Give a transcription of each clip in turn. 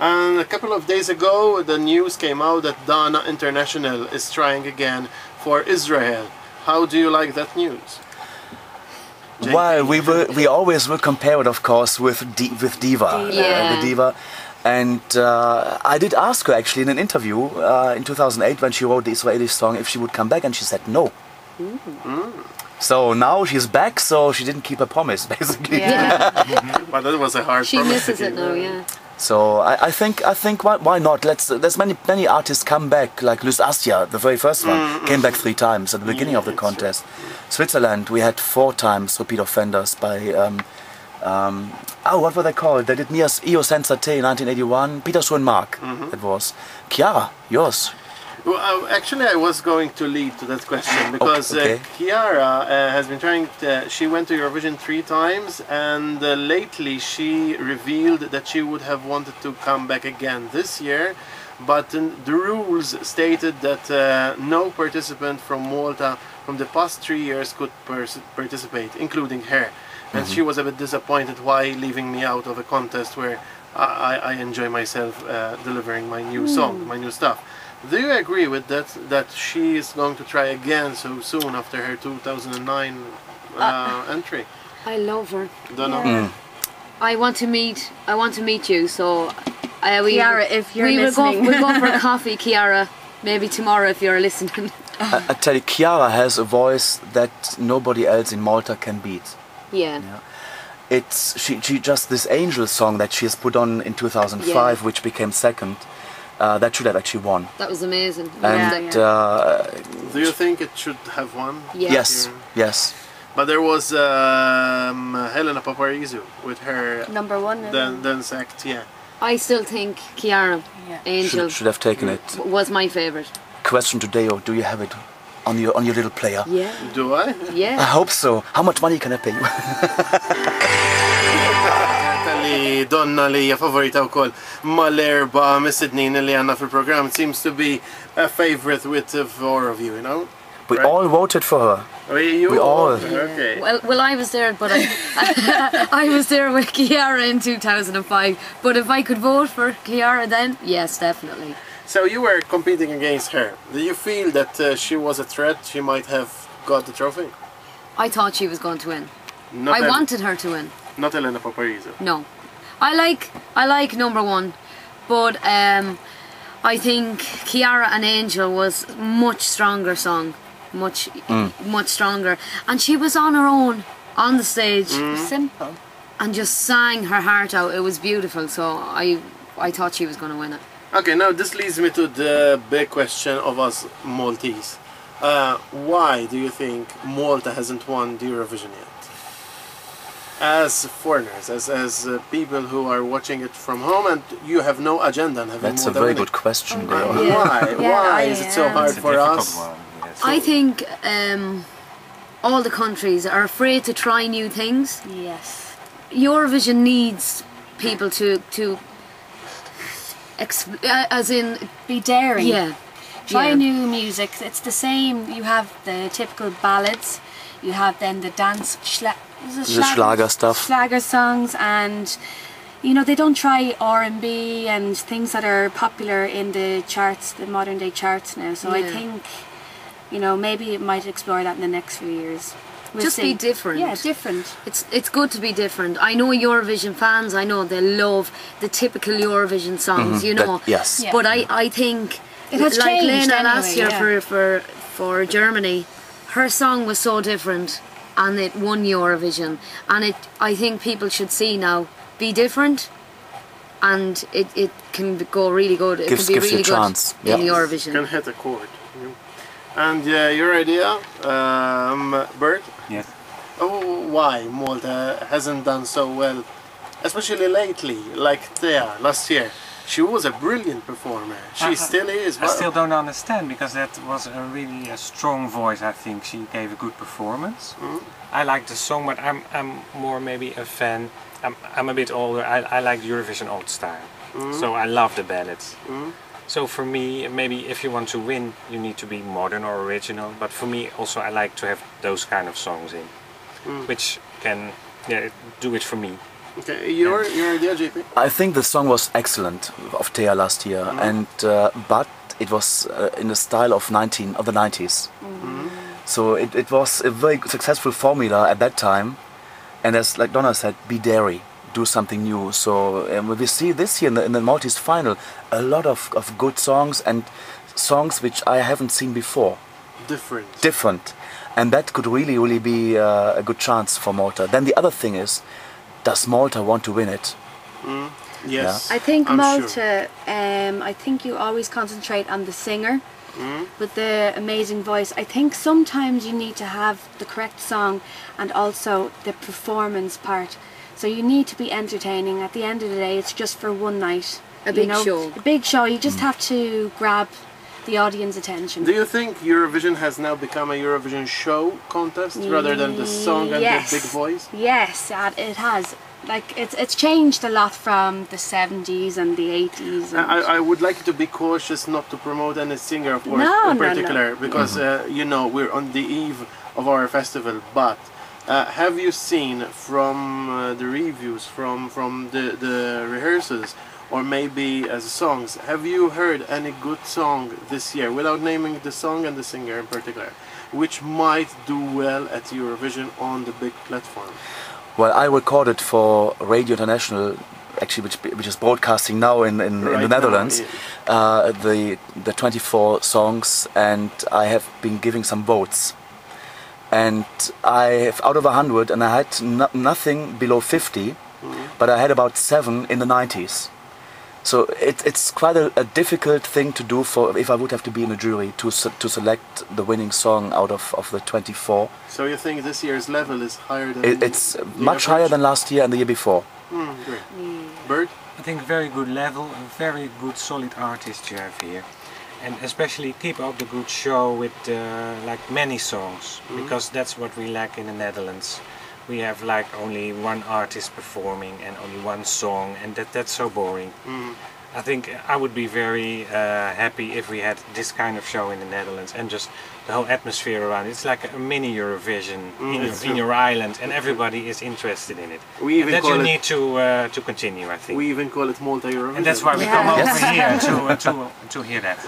And a couple of days ago, the news came out that Dana International is trying again for Israel. How do you like that news? JP? Well, we will, we always will compare it, of course, with D, with Diva, uh, the Diva. And uh, I did ask her actually in an interview uh, in 2008 when she wrote the Israeli song if she would come back, and she said no. Mm. So now she's back, so she didn't keep her promise, basically. Yeah. But that was a hard she promise misses it now, yeah. So I, I think I think why, why not? Let's there's many many artists come back like Lys Assia, the very first one, came back three times at the beginning of the Mm, it's true. contest. Switzerland, we had four times repeat offenders by um, um, oh what were they called? They did Mia's Io Senza Te in 1981. Peter Sue and Marc. Mm-hmm. It was Chiara, yours. Well, uh, actually, I was going to lead to that question because okay. uh, Chiara uh, has been trying. To, she went to Eurovision three times, and uh, lately she revealed that she would have wanted to come back again this year, but uh, the rules stated that uh, no participant from Malta from the past three years could pers- participate, including her. And she was a bit disappointed why leaving me out of a contest where I, I I enjoy myself uh, delivering my new song, my new stuff. Do you agree with that? That she is going to try again so soon after her 2009 uh, entry? I love her. Don't know. Mm. I want to meet. I want to meet you. So, uh, we, Chiara, if you're we listening. will go. We'll go for a coffee, Chiara. Maybe tomorrow if you're listening. I, I tell you, Chiara has a voice that nobody else in Malta can beat. Yeah. It's she, she just this angel song that she has put on in 2005, Yeah. which became second. Uh, that should have actually won. That was amazing. And yeah. Uh, Do you think it should have won? Yeah. yes, yes. But there was um, Helena Paparizou with her Number one. isn't Dan- dance act. Yeah. I still think Chiara Yeah. Angel Should, should have taken it. w- was my favorite. Question today, or do you have it on your on your little player? Yeah. Do I? Yeah. I hope so. How much money can I pay you? Tal-li donna li hija favorita wkoll mal-erba mis-sidnin li għanna fil-program it seems to be a favorite with the four of you, you know? we Right. all voted for her. Oh, you We all- Okay. Well, well, I was there, but I, I was there with Chiara in 2005. But if I could vote for Chiara then, yes, definitely. So you were competing against her. Do you feel that uh, she was a threat? She might have got the trophy? I thought she was going to win. Not I El- wanted her to win. Not Elena Paparizou. No, I like I like number one, but um, I think Chiara and Angel was much stronger song, much much stronger, and she was on her own on the stage Simple. and just sang her heart out. It was beautiful. So I I thought she was going to win it. Okay, now this leads me to the big question of us Maltese. Uh, why do you think Malta hasn't won the Eurovision yet? As foreigners, as as uh, people who are watching it from home, and you have no agenda and having That's a very winning. good question, Oh, yeah. Why? Yeah, Why is it so hard It's for us? one. Yes. I think um, all the countries are afraid to try new things. Yes. Eurovision needs people to to ex- uh, as in Be daring. yeah Try yeah. new music. It's the same. You have the typical ballads. You have then the dance schla- The Schlager stuff. Schlager songs, and you know they don't try R and B and things that are popular in the charts, the modern day charts now. So I think, you know, maybe it might explore that in the next few years. We'll Just be different. Yeah, different. It's it's good to be different. I know Eurovision fans. I know they love the typical Eurovision songs. Mm-hmm. You That- know. yes. Yeah. But I I think It has like changed Lena last year yeah. for for for Germany, her song was so different, and it won Eurovision. And it I think people should see now be different. And it, it can go really good. It Gives- can be gives you really a good chance, in yeah. Eurovision. Can hit a chord. And uh, your idea, um, Bert? Yes. Oh, why Malta hasn't done so well, especially lately, like there last year. She was a brilliant performer. She Uh, still is. I still don't understand because that was a really a strong voice. I think she gave a good performance. Mm-hmm. I like the song, but I'm I'm more maybe a fan. I'm, I'm a bit older. I, I like Eurovision old style, mm-hmm. so I love the ballads. Mm-hmm. So for me, maybe if you want to win, you need to be modern or original. But for me, also I like to have those kind of songs in, mm. which can yeah do it for me. Okay, your your idea, JP? I think the song was excellent of Thea last year, and uh, but it was uh, in the style of 19 of the 90s. So it, it was a very successful formula at that time, and as like Donna said, be daring, do something new. So um, we see this year in the, in the Maltese final a lot of, of good songs and songs which I haven't seen before, Different. different, and that could really really be uh, a good chance for Malta. Then the other thing is, does Malta want to win it? Mm, yes. I think I'm sure. Malta. Um, I think you always concentrate on the singer mm. with the amazing voice. I think sometimes you need to have the correct song and also the performance part. So you need to be entertaining. At the end of the day, it's just for one night. A you big know? show. A big show. You just mm. have to grab the audience attention. Do you think Eurovision has now become a Eurovision show contest rather than the song and Yes. the big voice? Yes, uh, it has. Like it's it's changed a lot from the seventies and the eighties. I, I would like to be cautious not to promote any singer, of course, No, in no, no. particular, because uh, you know we're on the eve of our festival. But uh, have you seen from uh, the reviews, from from the the rehearsals, or maybe as songs? Have you heard any good song this year, without naming the song and the singer in particular, which might do well at Eurovision on the big platform? Well, I recorded for Radio International, actually, which which is broadcasting now in in, in Right the now, Netherlands, yeah. uh, the the 24 songs, and I have been giving some votes. And I have out of hundred, and I had no, nothing below 50, but I had about seven in the 90s. So it, it's quite a, a difficult thing to do for if I would have to be in a jury to se- to select the winning song out of, of the 24. So you think this year's level is higher than? It, it's the much higher than last year and the year before. Mm, great. Bird. I think very good level, and very good solid artists you have here. And especially keep up the good show with uh, like many songs, because that's what we lack in the Netherlands. We have like only one artist performing and only one song, and that that's so boring. Mm-hmm. I think I would be very uh, happy if we had this kind of show in the Netherlands and just the whole atmosphere around it. It's like a mini Eurovision in, it's your, in your island, and everybody is interested in it. We And even that call you it- need to uh, to continue, I think. We even call it Malta Eurovision. And that's why we Yeah. come over here to, uh, to, to hear that.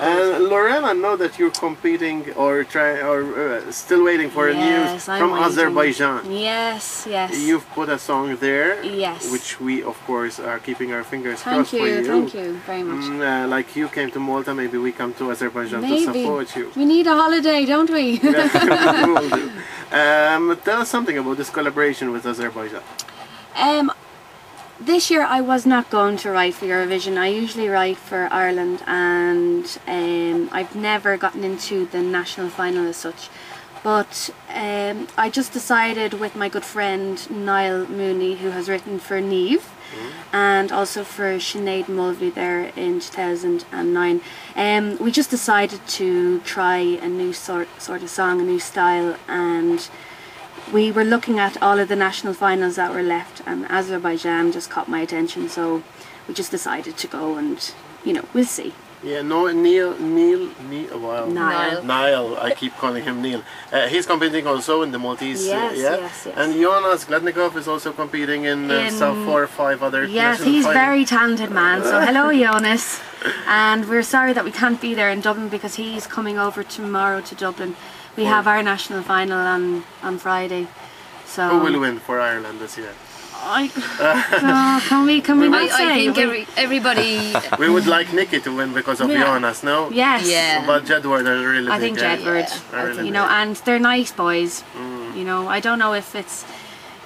And Lorraine, I know that you're competing or try or uh, still waiting for Yes, news I'm from waiting. Azerbaijan. Yes, yes. You've put a song there, Yes. which we of course are keeping our fingers Thank crossed for you, you. Thank you very much. Mm, uh, like you came to Malta, maybe we come to Azerbaijan to support you. We need a holiday, don't we? we will do. Um, tell us something about this collaboration with Azerbaijan. um, this year I was not going to write for Eurovision. I usually write for Ireland, and um, I've never gotten into the national final as such. But um, I just decided with my good friend Niall Mooney, who has written for Niamh, and also for Sinead Mulvey there in 2009. Um, we just decided to try a new sort sort of song, a new style, and we were looking at all of the national finals that were left, and Azerbaijan just caught my attention. So we just decided to go, and you know, we'll see. Yeah, no, Neil, Neil, Neil, wow. Niall. Niall, I keep calling him Neil. Uh, he's competing also in the Maltese. uh, Yes, yeah? yes, yes. And Jonas Gladnikoff is also competing in, uh, four or five other. Yes, he's finals. very talented man. So hello, Jonas. And we're sorry that we can't be there in Dublin because he's coming over tomorrow to Dublin. We have our national final on on Friday. So Who will win for Ireland this year? I, Oh, can we can we I, not say? I think every, everybody. We would like Nikki to win because of Yeah. Jonas, no? yes. Yeah. But Jedward are really I big. think? Jedward. Are really You know, big. and they're nice boys. You know, I don't know if it's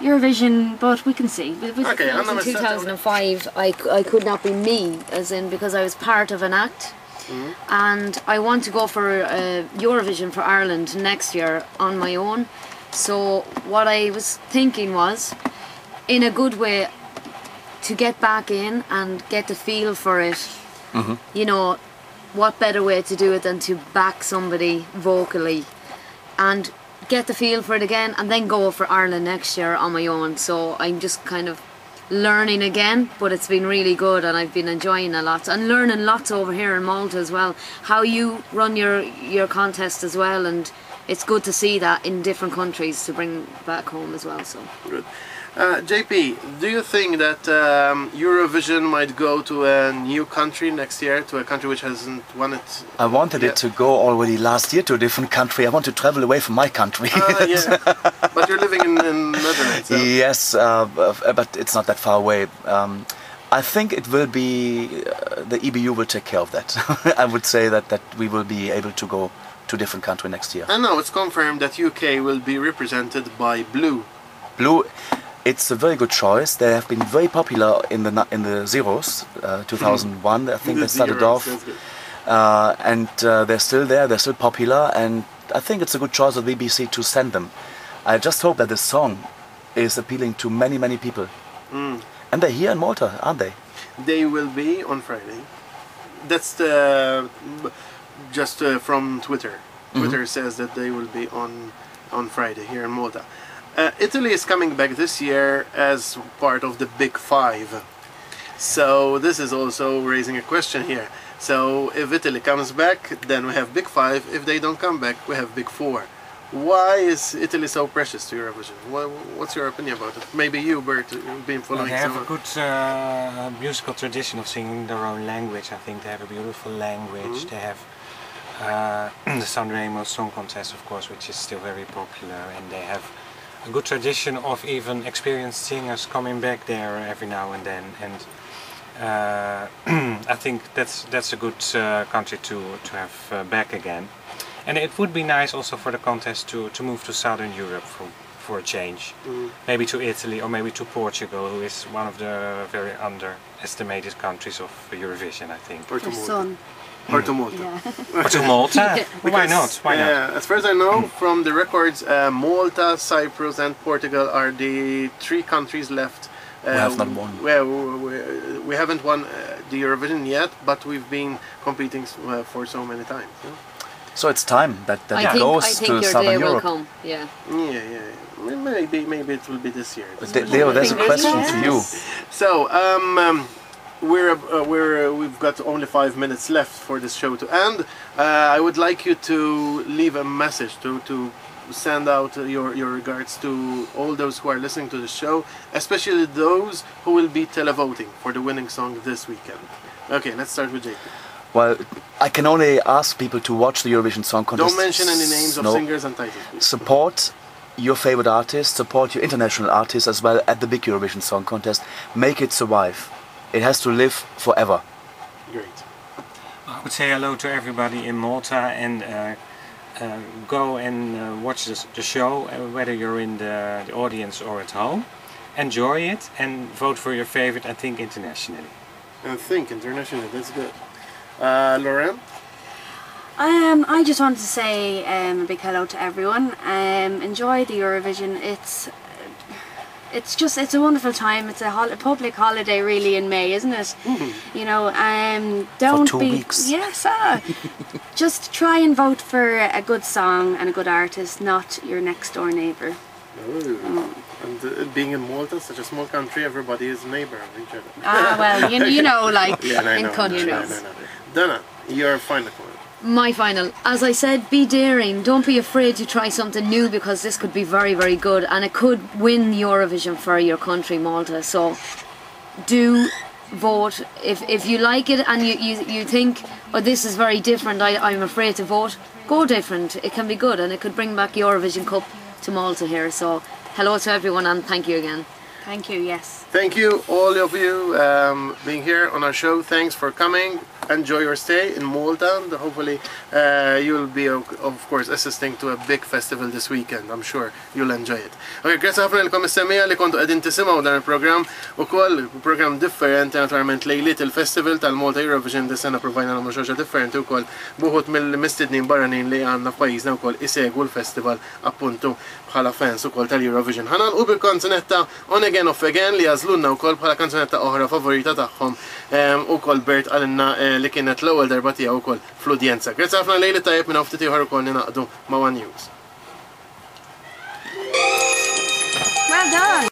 Eurovision, but we can see. We- we- Okay, When I Anna was in Mercedes. 2005, I, c- I could not be me, as in because I was part of an act. And I want to go for uh, Eurovision for Ireland next year on my own. So, what I was thinking was, in a good way, to get back in and get the feel for it. Mm-hmm. You know, what better way to do it than to back somebody vocally and get the feel for it again and then go for Ireland next year on my own. So I'm just kind of learning again, but it's been really good and I've been enjoying a lot and learning lots over here in Malta as well. How you run your your contest as well and it's good to see that in different countries to bring back home as well. So Good. Uh, JP, do you think that um, Eurovision might go to a new country next year, to a country which hasn't won it? I wanted Yeah. it to go already last year to a different country. I want to travel away from my country. Ah, yeah. but you're living in, in Netherlands. so- yes, uh, but it's not that far away. Um, I think it will be uh, the EBU will take care of that. I would say that that we will be able to go to a different country next year. And now it's confirmed that UK will be represented by Blue. Blue, it's a very good choice. They have been very popular in the in the zeros. Uh, 2001, I think The they started Zeros, off, uh, and uh, they're still there. They're still popular, and I think it's a good choice of the BBC to send them. I just hope that the song is appealing to many many people. Mm. And they're here in Malta, aren't they? They will be on Friday. That's the just uh, from Twitter. Twitter says that they will be on on Friday here in Malta. Uh, Italy is coming back this year as part of the Big Five. So this is also raising a question here. So if Italy comes back, then we have Big Five. If they don't come back, we have Big Four. Why is Italy so precious to Eurovision? Wha- What's your opinion about it? Maybe you, Bert, you've been Well, following they have some- a good uh, musical tradition of singing their own language. I think they have a beautiful language. They have uh, the Sanremo Song Contest, of course, which is still very popular, and they have a good tradition of even experienced singers coming back there every now and then. And uh, I think that's that's a good uh, country to to have uh, back again. And it would be nice also for the contest to, to move to Southern Europe for, for a change. Maybe to Italy or maybe to Portugal, who is one of the very underestimated countries of Eurovision, I think. or to Her Malta. son. Or to Malta. Yeah. Or to Malta? Why not? Why not? Yeah, as far as I know from the records, uh, Malta, Cyprus, and Portugal are the three countries left. Uh, We have not won. Well, we, we haven't won uh, the Eurovision yet, but we've been competing uh, for so many times. you know? So it's time that, that I it think goes I think to your day Southern will Europe. come. Yeah. Yeah, yeah. yeah. Maybe, maybe it will be this year. Leo, there's a Fingers question to you. So, um, um, we're uh, we're uh, we've got only five minutes left for this show to end. Uh, I would like you to leave a message to to send out your your regards to all those who are listening to the show, especially those who will be televoting for the winning song this weekend. Okay, let's start with JP. Well, I can only ask people to watch the Eurovision Song Contest. Don't mention any names of No. singers and titles. please. Support your favorite artists, support your international artists as well at the big Eurovision Song Contest. Make it survive. It has to live forever. Great. I would say hello to everybody in Malta and uh, uh, go and uh, watch this, the show, uh, whether you're in the, the audience or at home. Enjoy it and vote for your favorite, I think, internationally. And think internationally. That's good. Uh, Lauren. Um, I just want to say um, a big hello to everyone. Um, enjoy the Eurovision. It's it's just it's a wonderful time. It's a, hol- a public holiday really in May, isn't it? You know, um, don't be weeks. yes. ah. just try and vote for a good song and a good artist, not your next door neighbour. Oh. And uh, being in Malta, such a small country, everybody is neighbor of each other. Ah, well, you, you know, like Yeah, in know, countries. I know, I know. Your final. My final, as I said, be daring. Don't be afraid to try something new because this could be very, very good and it could win Eurovision for your country, Malta. So do vote. If if you like it and you, you, you think, oh, this is very different, I, I'm afraid to vote, go different. It can be good and it could bring back Eurovision Cup to Malta here. So hello to everyone and thank you again. Thank you. Yes. Thank you, all of you, um, being here on our show. Thanks for coming. Enjoy your stay in Malta. And hopefully, uh, you'll be, of course, assisting to a big festival this weekend. I'm sure you'll enjoy it. Okay, grazie ħafna l-kom istemija li kontu għedin tisimaw dan il-program u koll program differenti naturalment lejliet il-festival tal-Malta Eurovision dis sena provajna namlu xoġa differenti u koll buħut mill-mistednin barranin li għanna f'pajizna u koll isegwu l-festival appuntu bħala fans u koll tal-Eurovision. ħanan u bil-kanzunetta On Again of Again li għazlunna u kol bħala kanzunetta oħra favorita taħħom u kol Bert għalinna eh, li kienet l-ewel darba tijaw u kol fl-udjenza. Grazie għafna lejli tajib minna uftiti uħar u kol ninaqdu ma' One News. Well done!